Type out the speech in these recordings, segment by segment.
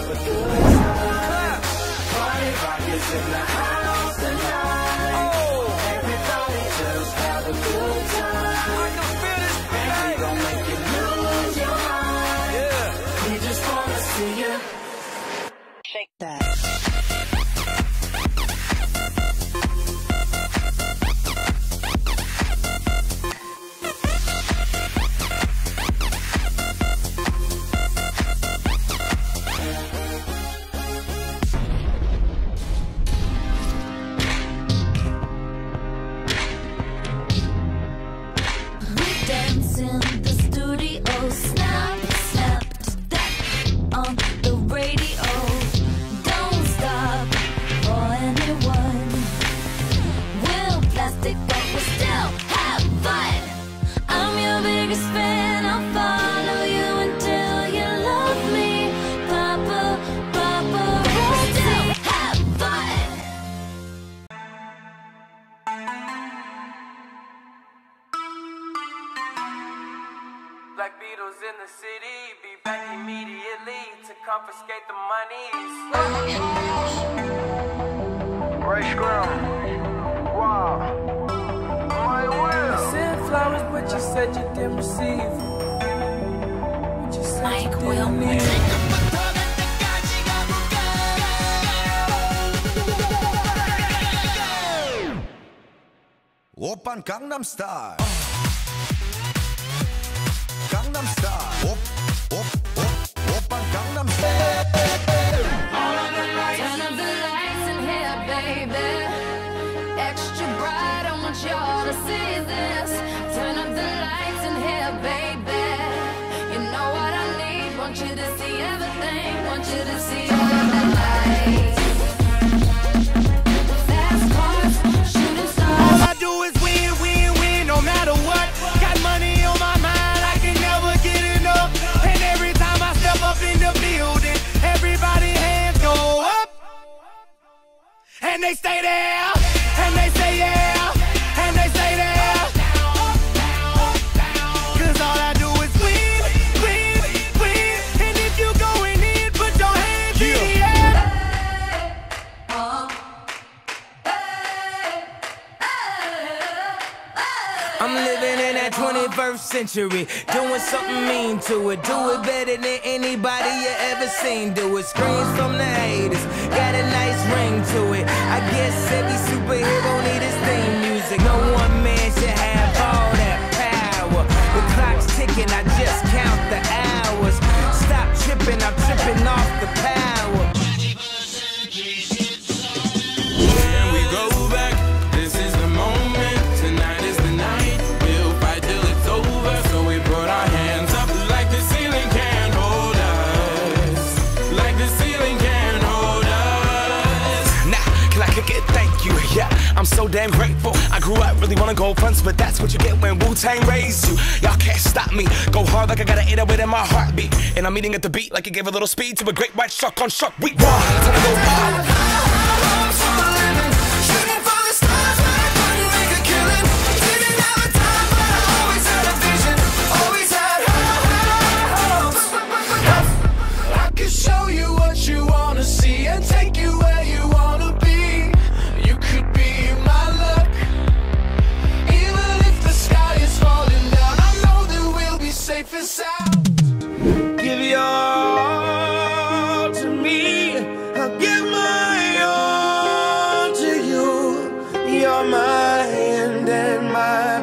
have a good time. Party rock is in the house tonight. Everybody just have a good time. And we gon' make you lose your mind. We just wanna see you. Shake that. Criminals in the city be back immediately to confiscate the money. Wow. My will. You sent flowers, but you said you didn't receive. But you said Mike you didn't will. Need. Open Gangnam Style. Gangnam Style. Turn up the lights in here, baby. Extra bright, I want y'all to see this. Turn up the lights in here, baby. You know what I need, want you to see everything. Want you to see all of the lights. They stay there, and they say yeah, and they stay there. Cause all I do is win, win, win. And if you going in, put your hands in the air. I'm living in that 21st century, doing something mean to it. Do it better than anybody you ever seen. Do it. Screams from the haters, got a nice ring to it. I guess every damn grateful. I grew up really wanna go fronts, but that's what you get when Wu Tang raised you. Y'all can't stop me. Go hard like I gotta an 808 in my heartbeat. And I'm eating at the beat like it gave a little speed to a great white shark on shark week. Raw, time to go.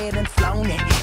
succeed and flown it,